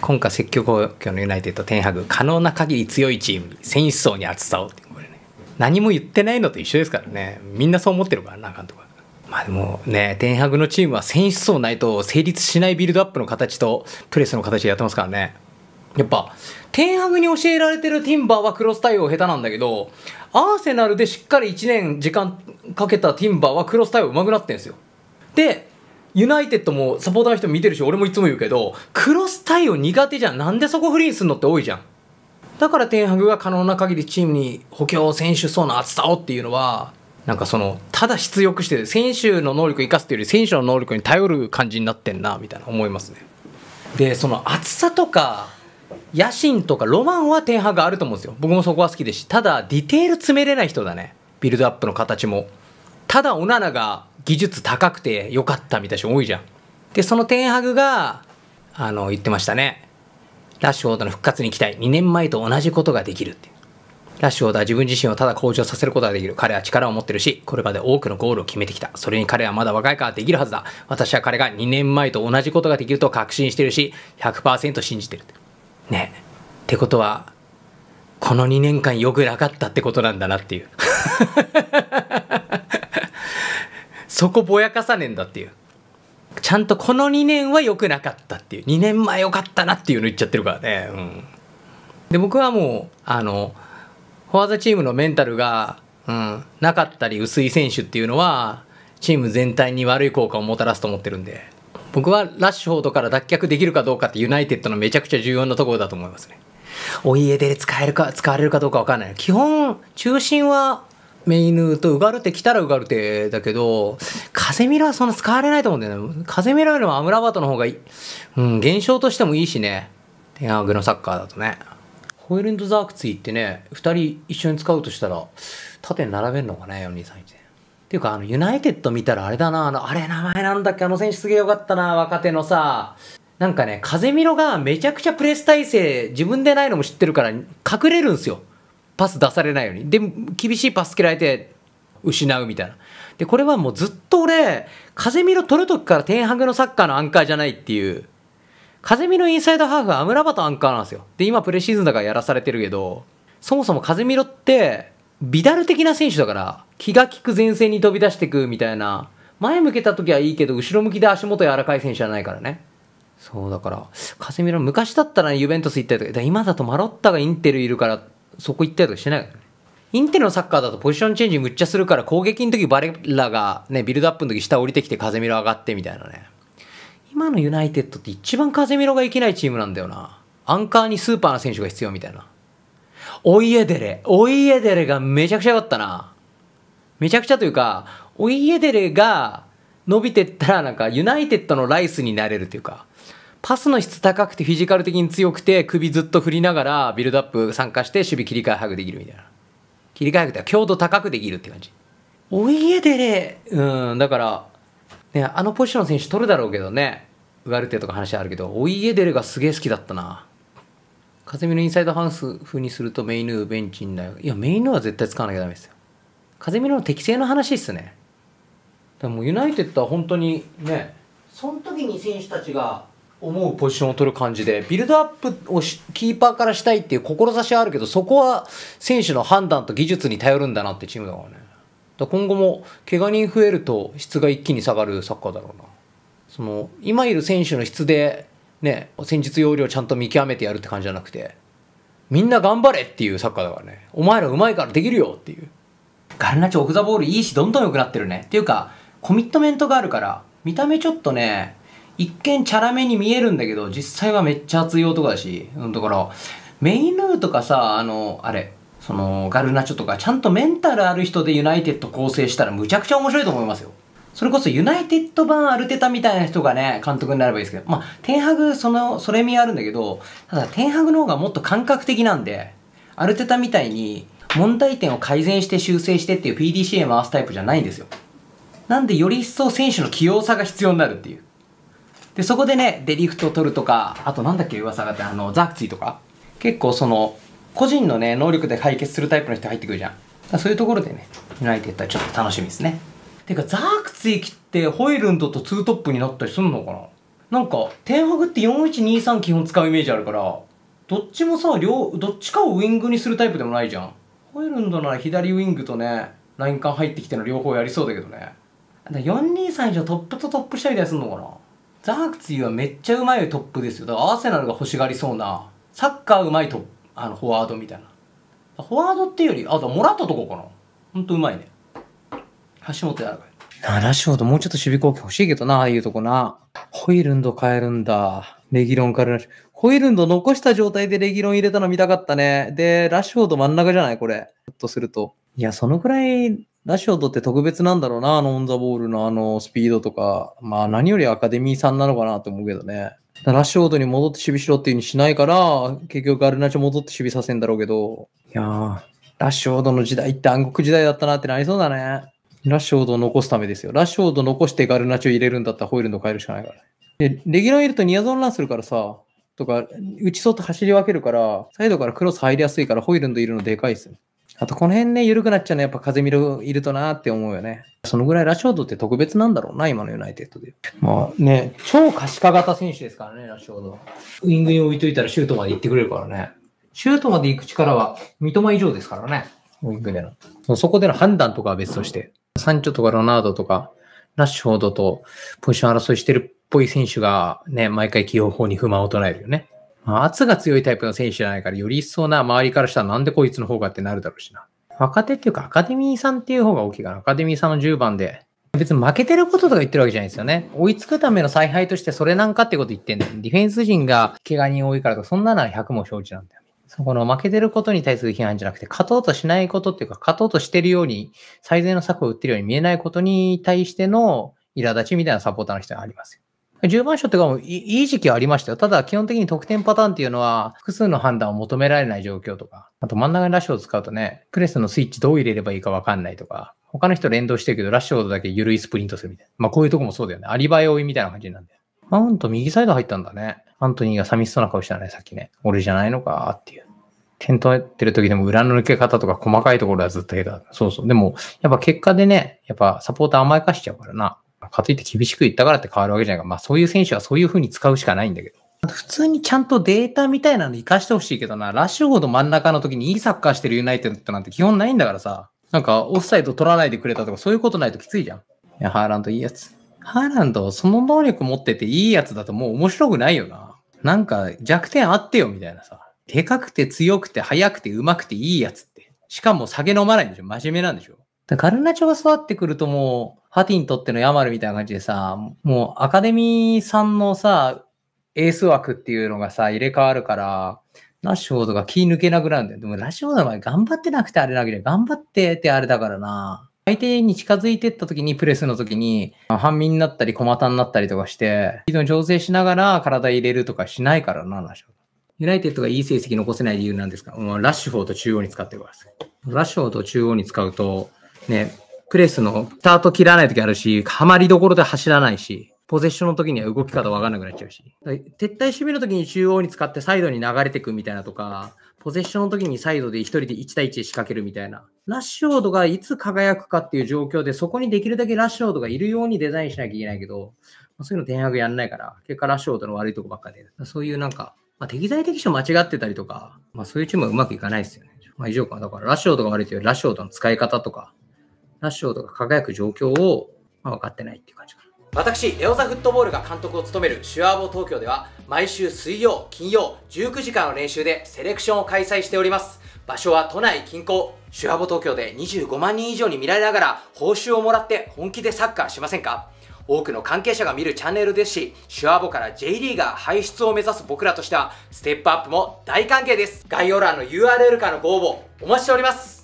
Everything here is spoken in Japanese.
今回積極攻撃のユナイテッドテンハグ可能な限り強いチーム選手層に厚さをってこれね何も言ってないのと一緒ですからね。みんなそう思ってるからな監督はまあでもねテンハグのチームは選手層ないと成立しないビルドアップの形とプレスの形でやってますからね。やっぱテンハグに教えられてるティンバーはクロス対応下手なんだけどアーセナルでしっかり1年時間かけたティンバーはクロス対応上手くなってるんですよ。でユナイテッドもサポーターの人見てるし俺もいつも言うけどクロス対応苦手じゃん。なんでそこフリーにすんのって多いじゃん。だからテンハグが可能な限りチームに補強選手層の厚さをっていうのはなんかそのただ出力して選手の能力を生かすっていうより選手の能力に頼る感じになってんなみたいな思いますね。でその厚さとか野心とかロマンはテンハグあると思うんですよ。僕もそこは好きですし。ただディテール詰めれない人だね。ビルドアップの形も。ただオナナが技術高くてよかったみたいな人多いじゃん。でそのテンハグがあの言ってましたね。ラッシュフォードの復活に期待2年前と同じことができるってラッシュフォードは自分自身をただ向上させることができる。彼は力を持ってるしこれまで多くのゴールを決めてきた。それに彼はまだ若いからできるはずだ。私は彼が2年前と同じことができると確信してるし100%信じてるね。えってことはこの2年間よくなかったってことなんだなっていう。そこぼやかさねえんだっていう。ちゃんとこの2年は良くなかったっていう。2年前良かったなっていうの言っちゃってるからね。うん。で僕はもうあのフォワードチームのメンタルが、うん、なかったり薄い選手っていうのはチーム全体に悪い効果をもたらすと思ってるんで。僕はラッシュフォードから脱却できるかどうかってユナイテッドのめちゃくちゃ重要なところだと思いますね。お家で使えるか使われるかどうか分かんない。基本中心はメイヌとウガルテ来たらウガルテだけど風見ろはそんな使われないと思うんだよね。風見ろよりもアムラバトの方がいい、うん、現象としてもいいしね。テンハグのサッカーだとね。ホイールンド・ザークツイってね2人一緒に使うとしたら縦に並べるのかね4231っていうかあのユナイテッド見たらあれだな。あのあれ名前なんだっけ？あの選手すげえよかったな若手のさ。なんかね風見ろがめちゃくちゃプレス体制自分でないのも知ってるから隠れるんすよ。パス出されないように。で厳しいパスつけられて失うみたいな。でこれはもうずっと俺風見ろ取る時から天白のサッカーのアンカーじゃないっていう。風見のインサイドハーフはアムラバトアンカーなんですよ。で今プレシーズンだからやらされてるけどそもそも風見ろってビダル的な選手だから気が利く前線に飛び出してくみたいな。前向けた時はいいけど後ろ向きで足元柔らかい選手じゃないからね。そうだからカゼミーロ昔だったら、ユベントス行ったりとか今だとマロッタがインテルいるからそこ行ったりとかしてないからね。インテルのサッカーだとポジションチェンジむっちゃするから攻撃の時バレラがね、ビルドアップの時下降りてきてカゼミーロ上がってみたいなね。今のユナイテッドって一番カゼミーロがいけないチームなんだよな。アンカーにスーパーな選手が必要みたいな。オイエデレ。オイエデレがめちゃくちゃ良かったな。めちゃくちゃというか、おいえデレが伸びてったらなんかユナイテッドのライスになれるというか、パスの質高くてフィジカル的に強くて首ずっと振りながらビルドアップ参加して守備切り替えハグできるみたいな。切り替えハグって強度高くできるって感じ。お家でね。うんだからねあのポジションの選手取るだろうけどね。ウガルテとか話あるけどお家デレがすげえ好きだったな。風見のインサイドハウス風にするとメイヌーベンチンだよ。いやメイヌーは絶対使わなきゃダメですよ。風見の適正の話っすね。でもユナイテッドは本当にねその時に選手たちが思うポジションを取る感じでビルドアップをキーパーからしたいっていう志はあるけどそこは選手の判断と技術に頼るんだなってチームだからね。だら今後も怪我人増えると質が一気に下がるサッカーだろうな。その今いる選手の質でね戦術要領ちゃんと見極めてやるって感じじゃなくてみんな頑張れっていうサッカーだからね。お前らうまいからできるよっていう。ガルナチョ off the ball いいしどんどん良くなってるね。っていうかコミットメントがあるから見た目ちょっとね一見チャラめに見えるんだけど実際はめっちゃ熱い男だしうんだからメイヌーとかさあのあれそのガルナチョとかちゃんとメンタルある人でユナイテッド構成したらむちゃくちゃ面白いと思いますよ。それこそユナイテッド版アルテタみたいな人がね監督になればいいですけどまあテンハグそのそれ見あるんだけどただテンハグの方がもっと感覚的なんでアルテタみたいに問題点を改善して修正してっていう PDCA 回すタイプじゃないんですよ。なんでより一層選手の器用さが必要になるっていう。で、そこでね、デリフト取るとか、あとなんだっけ噂があって、あの、ザークツィーとか、結構その、個人のね、能力で解決するタイプの人入ってくるじゃん。そういうところでね、ユナイテッドはちょっと楽しみですね。てか、ザークツィー来て、ホイルンドとツートップになったりすんのかな？なんかテンハグって4123基本使うイメージあるからどっちもさ両どっちかをウイングにするタイプでもないじゃん。ホイルンドなら左ウイングとねライン間入ってきての両方やりそうだけどね。423以上トップとトップしたりたいすんのかな？ザークツィはめっちゃうまいトップですよだからアーセナルが欲しがりそうなサッカーうまいトあのフォワードみたいなフォワードっていうよりあともらったとこかなほんとうまいね橋本やらかいラッシュフォードもうちょっと守備貢献欲しいけどな、ああいうとこな。ホイルンド変えるんだ。レギロンからホイルンド残した状態でレギロン入れたの見たかったね。で、ラッシュフォード真ん中じゃないこれ。ひょっとすると。いや、そのくらい、ラッシュフォードって特別なんだろうな。あのオンザボールのあのスピードとか。まあ何よりアカデミーさんなのかなと思うけどね。ラッシュフォードに戻って守備しろっていうにしないから、結局ガルナチョ戻って守備させんだろうけど。いやー、ラッシュフォードの時代って暗黒時代だったなってなりそうだね。ラッシュフォードを残すためですよ。ラッシュフォード残してガルナチョ入れるんだったらホイールド変えるしかないから。で、レギュラーいるとニアゾンランするからさ、とか、内外走り分けるから、サイドからクロス入りやすいからホイールドいるのでかいっすよ。あと、この辺ね、緩くなっちゃうのやっぱ風見るいるとなって思うよね。そのぐらいラッシュフォードって特別なんだろうな、今のユナイテッドで。まあね、超可視化型選手ですからね、ラッシュフォード。ウィングに置いといたらシュートまで行ってくれるからね。シュートまで行く力は三笘以上ですからね。ウィングでの。そこでの判断とかは別として。サンチョとかロナウドとか、ラッシュフォードとポジション争いしてるっぽい選手がね、毎回起用法に不満を唱えるよね。まあ、圧が強いタイプの選手じゃないから、より一層な周りからしたらなんでこいつの方がってなるだろうしな。若手っていうかアカデミーさんっていう方が大きいかな。アカデミーさんの10番で。別に負けてることとか言ってるわけじゃないですよね。追いつくための采配としてそれなんかってこと言ってんだよ。ディフェンス陣が怪我人多いからとか、そんなのは100も承知なんだよ。そこの負けてることに対する批判じゃなくて、勝とうとしないことっていうか、勝とうとしてるように、最善の策を打ってるように見えないことに対しての苛立ちみたいなサポーターの人がありますよ。10番賞とかもいい時期はありましたよ。ただ、基本的に得点パターンっていうのは、複数の判断を求められない状況とか、あと真ん中にラッシュを使うとね、プレスのスイッチどう入れればいいかわかんないとか、他の人連動してるけど、ラッシュオードだけ緩いスプリントするみたいな。まあ、こういうとこもそうだよね。アリバイ追いみたいな感じなんだよ。マウント右サイド入ったんだね。アントニーが寂しそうな顔したね、さっきね。俺じゃないのかっていう。点取ってる時でも裏の抜け方とか細かいところはずっと下手だ。そうそう。でも、やっぱ結果でね、やっぱサポーター甘やかしちゃうからな。かといって厳しく言ったからって変わるわけじゃないから、まあそういう選手はそういう風に使うしかないんだけど。普通にちゃんとデータみたいなの活かしてほしいけどな、ラッシュフォード真ん中の時にいいサッカーしてるユナイテッドなんて基本ないんだからさ。なんかオフサイド取らないでくれたとかそういうことないときついじゃん。いや、ハーランドいいやつ。ハーランド、その能力持ってていいやつだともう面白くないよな。なんか弱点あってよみたいなさ。でかくて強くて速くて上手くていいやつって。しかも酒飲まないんでしょ真面目なんでしょガルナチョが育ってくるともう、ハティにとってのヤマルみたいな感じでさ、もうアカデミーさんのさ、エース枠っていうのがさ、入れ替わるから、ラッシュフォードが気抜けなくなるんだよ。でもラッシュフォードの場合頑張ってなくてあれなわけで、頑張ってってあれだからな。相手に近づいてった時に、プレスの時に、半身になったり、小股になったりとかして、スピード調整しながら体入れるとかしないからな、ラッシュフォード。ユナイテッドがいい成績残せない理由なんですが、もうラッシュフォード中央に使ってください。ラッシュフォード中央に使うと、ね、プレスのスタート切らない時あるし、はまりどころで走らないし、ポゼッションの時には動き方わかんなくなっちゃうし。撤退守備の時に中央に使ってサイドに流れていくみたいなとか、ポゼッションの時にサイドで一人で1対1で仕掛けるみたいな。ラッシュオードがいつ輝くかっていう状況で、そこにできるだけラッシュオードがいるようにデザインしなきゃいけないけど、そういうの転白やんないから、結果ラッシュオードの悪いとこばっかで。そういうなんか、まあ、適材適所間違ってたりとか、まあ、そういうチームはうまくいかないですよね。まあ、以上か。だから、ラッシュオードが悪いというより、ラッシュオードの使い方とか、ラッシュードが輝く状況を、まあ、分かってないっていう感じかな。私、レオザフットボールが監督を務めるシュアーボ東京では、毎週水曜、金曜、19時間の練習でセレクションを開催しております。場所は都内近郊、シュアーボ東京で25万人以上に見られながら、報酬をもらって本気でサッカーしませんか？多くの関係者が見るチャンネルですし、シュアボから J リーガー輩出を目指す僕らとしては、ステップアップも大歓迎です。概要欄の URL からのご応募、お待ちしております。